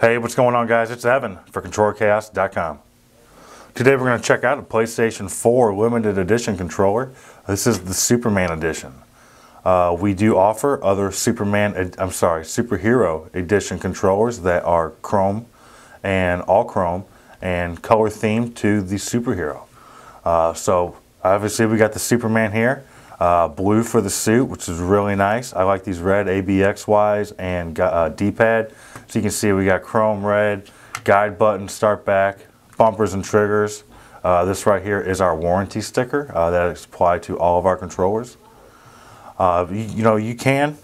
Hey, what's going on, guys? It's Evan for ControllerChaos.com. Today we're going to check out a PlayStation 4 limited edition controller. This is the Superman edition. Uh, we do offer other Superman, I'm sorry, superhero edition controllers that are chrome and all chrome and color themed to the superhero. Uh, so obviously we got the Superman here. Uh, blue for the suit, which is really nice. I like these red ABXYs and uh, D-pad. So you can see we got chrome red, guide button, start back, bumpers and triggers. Uh, this right here is our warranty sticker uh, that is applied to all of our controllers. Uh, you, you, know, you can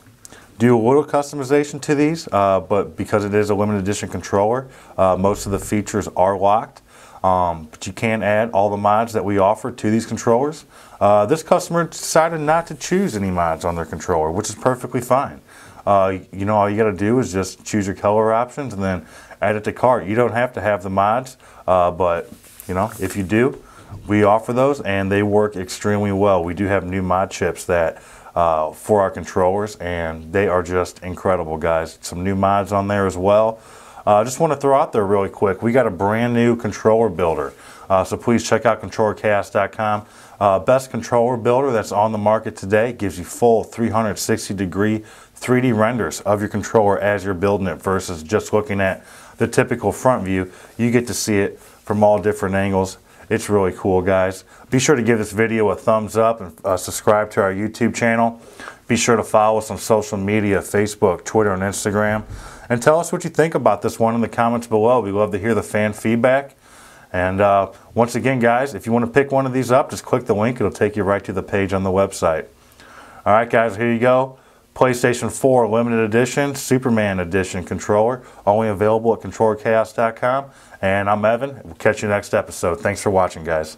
do a little customization to these, uh, but because it is a limited edition controller, most of the features are locked. Um, but you can add all the mods that we offer to these controllers. Uh, this customer decided not to choose any mods on their controller, which is perfectly fine. Uh, you know, all you got to do is just choose your color options and then add it to cart. You don't have to have the mods, uh, but you know, if you do, we offer those and they work extremely well. We do have new mod chips that uh, for our controllers and they are just incredible, guys. Some new mods on there as well. I uh, just want to throw out there really quick, we got a brand new controller builder. Uh, so please check out controllerchaos.com. Uh, best controller builder that's on the market today gives you full 360 degree 3D renders of your controller as you're building it versus just looking at the typical front view. You get to see it from all different angles. It's really cool, guys. Be sure to give this video a thumbs up and uh, subscribe to our YouTube channel. Be sure to follow us on social media, Facebook, Twitter, and Instagram. And tell us what you think about this one in the comments below. We love to hear the fan feedback. And uh, once again, guys, if you want to pick one of these up, just click the link. It'll take you right to the page on the website. All right, guys, here you go. PlayStation 4 Limited Edition, Superman Edition controller, only available at ControllerChaos.com. And I'm Evan. We'll catch you next episode. Thanks for watching, guys.